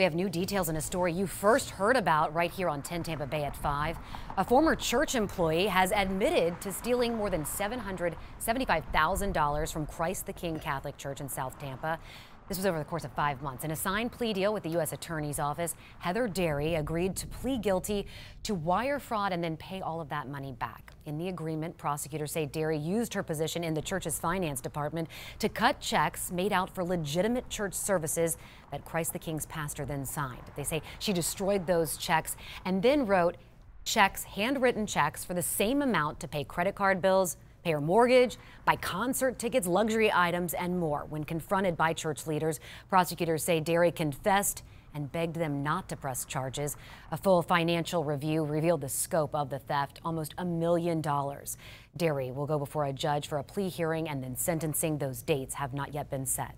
We have new details in a story you first heard about right here on 10 Tampa Bay at 5. A former church employee has admitted to stealing more than $775,000 from Christ the King Catholic Church in South Tampa. This was over the course of five months. In a signed plea deal with the U.S. Attorney's Office, Heather Darrey agreed to plead guilty to wire fraud and then pay all of that money back. In the agreement, prosecutors say Darrey used her position in the church's finance department to cut checks made out for legitimate church services that Christ the King's pastor then signed. They say she destroyed those checks and then wrote checks, handwritten checks for the same amount to pay credit card bills, pay her mortgage, buy concert tickets, luxury items, and more. When confronted by church leaders, prosecutors say Darrey confessed and begged them not to press charges. A full financial review revealed the scope of the theft, almost a million dollars. Darrey will go before a judge for a plea hearing and then sentencing. Those dates have not yet been set.